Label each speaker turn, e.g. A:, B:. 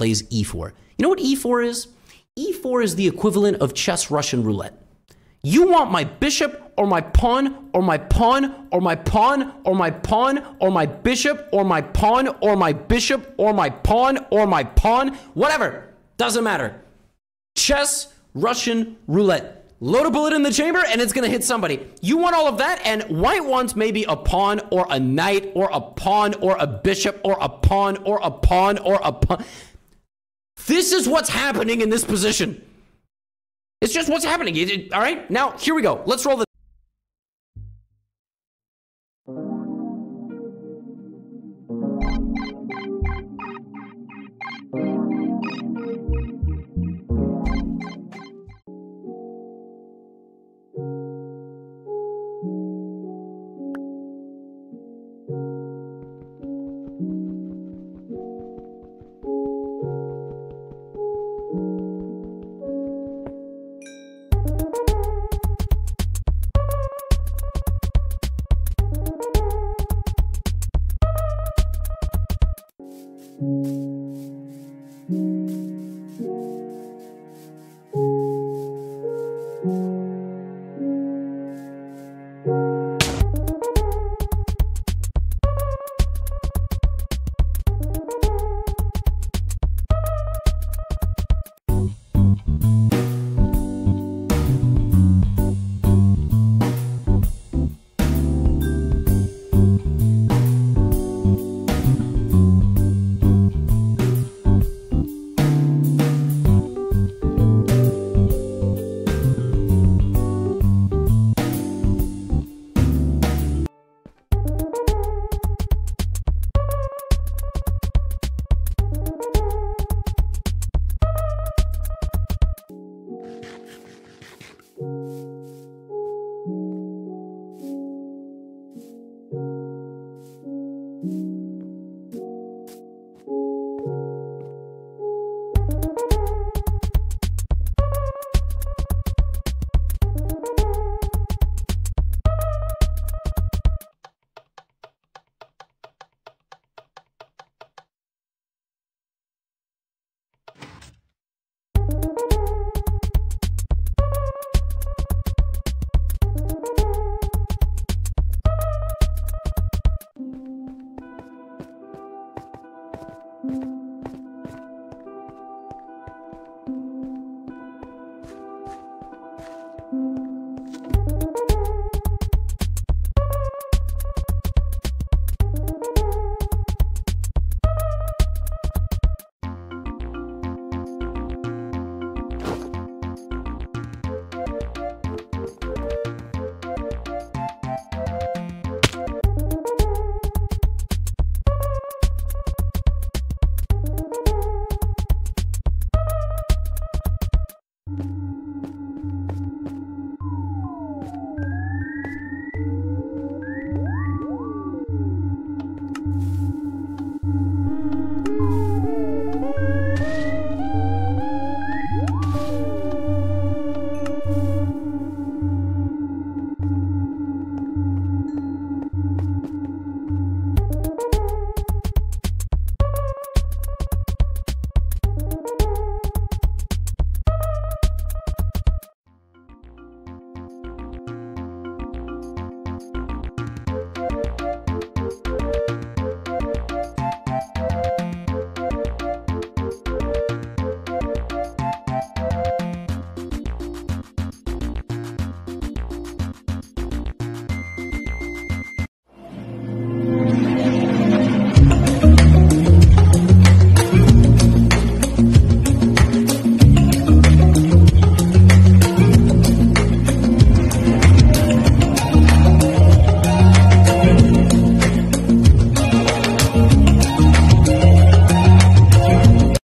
A: plays e4. You know what e4 is? e4 is the equivalent of chess Russian roulette. You want my bishop or my pawn or my pawn or my pawn or my pawn or my bishop or my pawn or my bishop or my pawn or my pawn, whatever. Doesn't matter. Chess, Russian roulette. Load a bullet in the chamber and it's going to hit somebody. You want all of that, and white wants maybe a pawn or a knight or a pawn or a bishop or a pawn or a pawn or a pawn. This is what's happening in this position. It's just what's happening. It- it- all right, now here we go. Let's roll the.